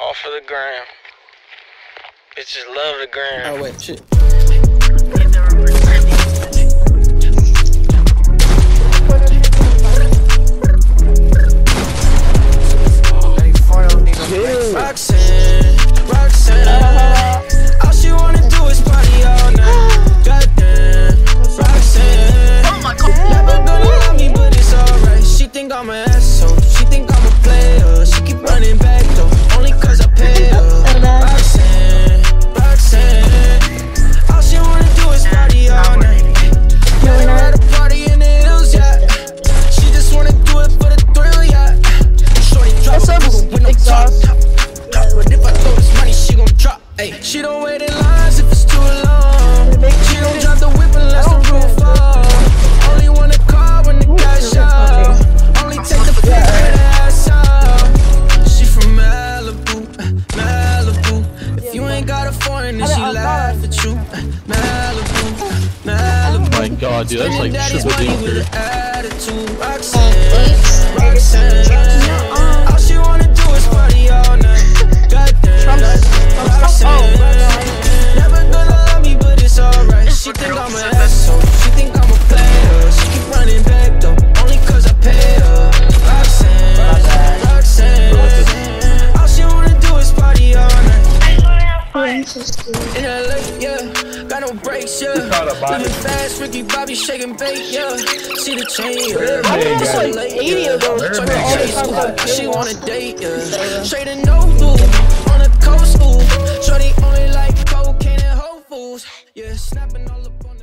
All for the gram. Bitches love the gram. Oh wait, shit. Gon' drop. Ayy, she don't wait in lines if it's too long. She don't drive the whip unless the roof fall. Only wanna call when the cash out. Only take the pick when the ass out. She from Malibu, Malibu. If you ain't got a foreign, then she laugh at you. Malibu, Malibu. Oh my god, dude, that's like Daddy's triple money think I'm an asshole. She think I'm a player. She keep running back though, only cause I pay her. Roxanne, Roxanne. All she wanna do is party all night. In LA, yeah, got no brakes, yeah. Living fast, Ricky Bobby shaking bait, yeah. See the chain, yeah. I think it's like Late, 80 of those. Try Like, to all the chase, times I've ooh, she wanna date, yeah. Straight and no blue, Yeah, snapping all up on